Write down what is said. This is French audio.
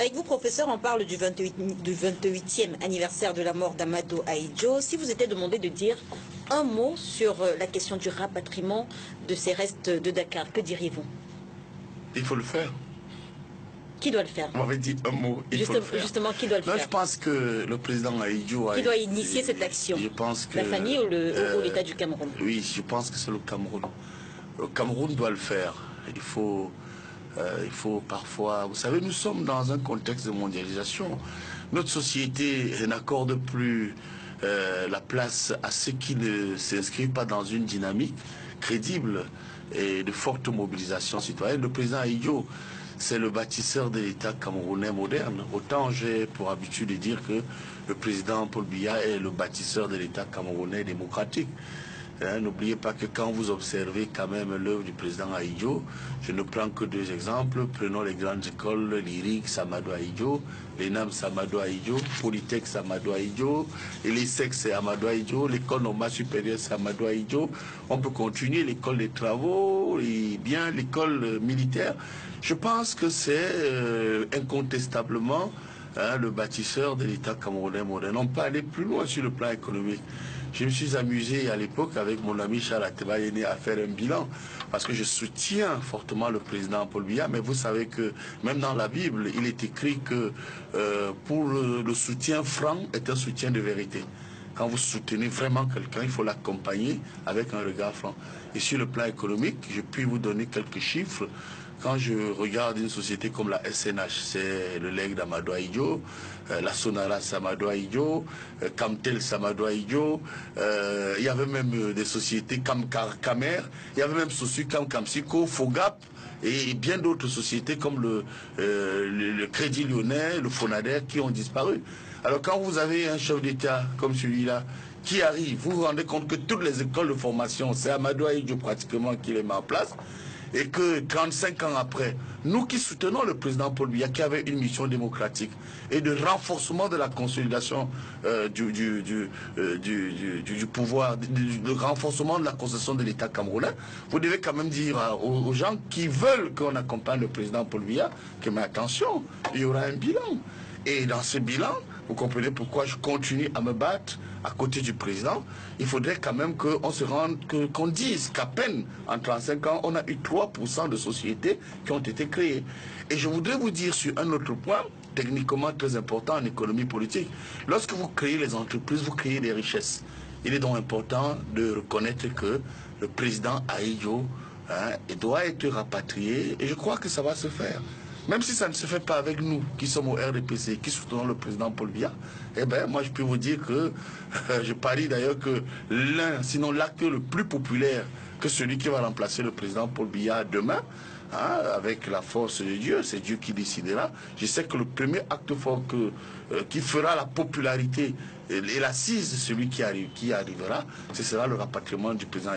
Avec vous, professeur, on parle du, 28, du 28e anniversaire de la mort d'Amado Aïdjo. Si vous étiez demandé de dire un mot sur euh, la question du rapatriement de ces restes de Dakar, que diriez-vous? Il faut le faire. Qui doit le faire? On m'avait dit un mot, il Juste, faut le faire. Justement, qui doit le Non, faire? je pense que le président Aïdjo a... Qui doit initier cette action? Je pense que... La famille ou le- ou euh, l'État du Cameroun? Oui, je pense que c'est le Cameroun. Le Cameroun doit le faire. Il faut, euh, il faut parfois... Vous savez, nous sommes dans un contexte de mondialisation. Notre société n'accorde plus euh, la place à ceux qui ne s'inscrivent pas dans une dynamique crédible et de forte mobilisation citoyenne. Le président Aïdjo, c'est le bâtisseur de l'État camerounais moderne. Autant j'ai pour habitude de dire que le président Paul Biya est le bâtisseur de l'État camerounais démocratique. Hein, N'oubliez pas que quand vous observez quand même l'œuvre du président Aïdjo, je ne prends que deux exemples. Prenons les grandes écoles, l'IRIC, Samadou Aïdjo, l'ENAM Samadou Aïdjo, Polytech Samadou Aïdjo, et l'ESSEC c'est Amadou Aïdjo, l'école normale supérieure c'est Amadou Aïdjo. On peut continuer l'école des travaux, et bien l'école militaire. Je pense que c'est euh, incontestablement hein, le bâtisseur de l'État camerounais moderne. On peut aller plus loin sur le plan économique. Je me suis amusé à l'époque avec mon ami Charles Atebayene à faire un bilan parce que je soutiens fortement le président Paul Biya, mais vous savez que même dans la Bible, il est écrit que euh, pour le, le soutien franc est un soutien de vérité. Quand vous soutenez vraiment quelqu'un, il faut l'accompagner avec un regard franc. Et sur le plan économique, je puis vous donner quelques chiffres. Quand je regarde une société comme la SNH, c'est le legs d'Amadou Aïdjo, euh, la Sonara Samadou Aïdjo, euh, Camtel Samadou Aïdjo, euh, il y avait même euh, des sociétés comme Camer, il y avait même sociétés comme Camsico, Fogap, et bien d'autres sociétés comme euh, le Crédit Lyonnais, le Fonader qui ont disparu. Alors quand vous avez un chef d'État comme celui-là qui arrive, vous vous rendez compte que toutes les écoles de formation, c'est Amadou Aïdjo pratiquement qui les met en place, et que 35 ans après, nous qui soutenons le président Paul Biya, qui avait une mission démocratique et de renforcement de la consolidation euh, euh, du, pouvoir, du, renforcement de la constitution de l'État camerounais, vous devez quand même dire aux, aux gens qui veulent qu'on accompagne le président Paul Biya que, mais attention, il y aura un bilan. Et dans ce bilan, vous comprenez pourquoi je continue à me battre à côté du président. Il faudrait quand même qu'on se rende, qu'on dise qu'à peine en 35 ans, on a eu 3% de sociétés qui ont été créées. Et je voudrais vous dire sur un autre point, techniquement très important en économie politique. Lorsque vous créez les entreprises, vous créez des richesses. Il est donc important de reconnaître que le président Aïdjo hein, doit être rapatrié et je crois que ça va se faire. Même si ça ne se fait pas avec nous qui sommes au RDPC, qui soutenons le président Paul Biya, eh bien, moi, je peux vous dire que je parie d'ailleurs que l'un, sinon l'acteur le plus populaire que celui qui va remplacer le président Paul Biya demain, hein, avec la force de Dieu, c'est Dieu qui décidera. Je sais que le premier acte fort que, euh, qui fera la popularité et l'assise de celui qui, qui arrivera, ce sera le rapatriement du président